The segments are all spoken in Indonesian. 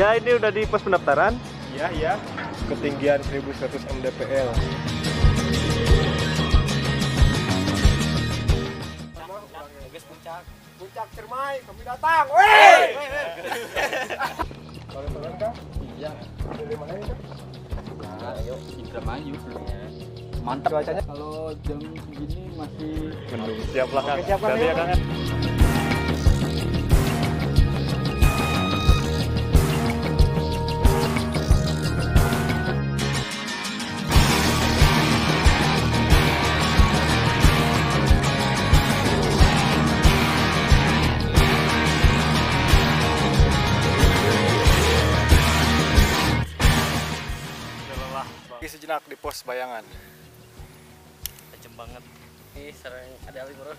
Ya ini udah di pos pendaftaran. Iya, iya. Ketinggian 1100 mdpl. Puncak Cermai, kami datang. Woi! Kalau kalian kah? Iya. Dari mana ini? Kak? ayo kita maju. Mantap cuacanya. Kalau jam segini masih Mendung. Siap lah Kang. Siap, ya. Kang. Lagi sejenak di pos bayangan. Kejem banget. Ini sering ada bro.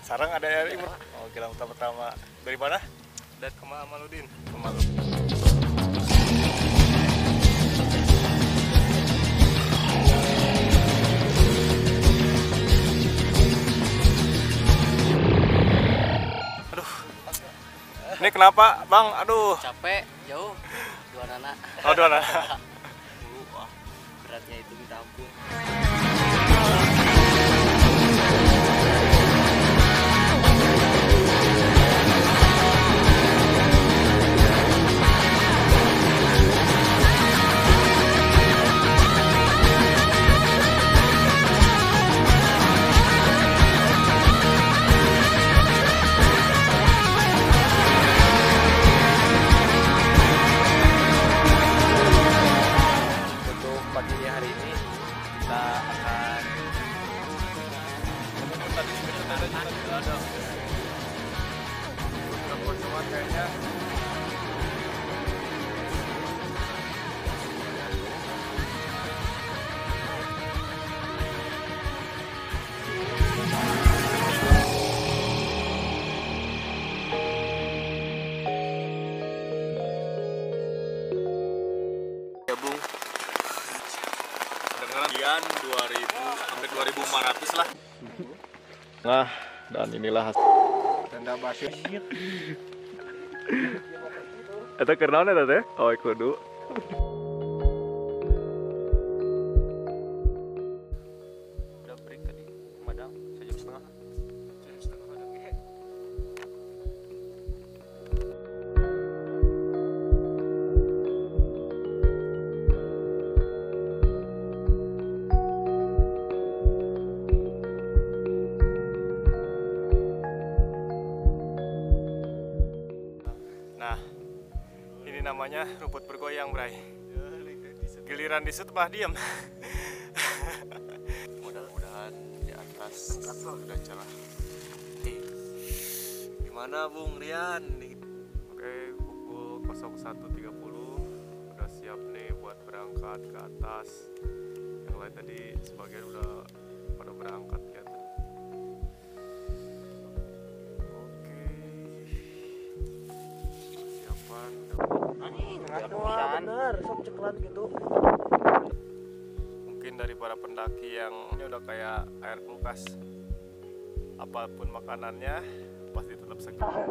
Sarang ada imut. Oh, kira pertama dari mana? Dan Kemal Amaludin. Kemalu. Aduh. Ini kenapa, Bang? Aduh. Capek, jauh. Dua anak. Oh, dua nah. Beratnya itu minta ampun. Gabung. Dian 2000 hampir 2500 lah. Nah, dan inilah hasil. Tenda basir. Itu kernaon eta teh? Oh, kudu. Namanya rumput bergoyang, Bray. Giliran disut mah diam. Mudah-mudahan di atas sudah cerah. Gimana Bung Rian? Oke, pukul 01.30 udah siap nih buat berangkat ke atas. Yang lain tadi sebagian udah pada berangkat udah bener, sok ceklan gitu. mungkin dari para pendaki yang ini udah kayak air kulkas. Apa pun makanannya pasti tetap segar.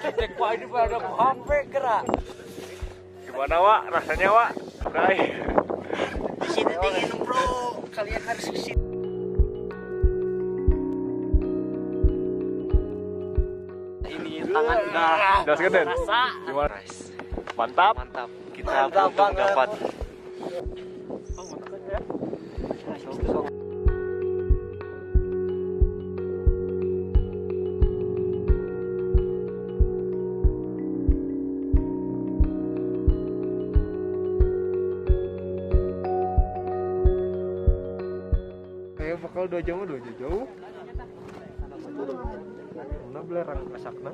Cek pak ini pada hampe gerak. Gimana Wak? Rasanya Wak? Bray. Di sini dingin bro. Kalian harus ke sini. Udah Udah segeden? rasa. Gimana? Mantap. Mantap. Kita beruntung dapat. Ayo bakal dua jam dua jam jauh. Mana belerang masakna?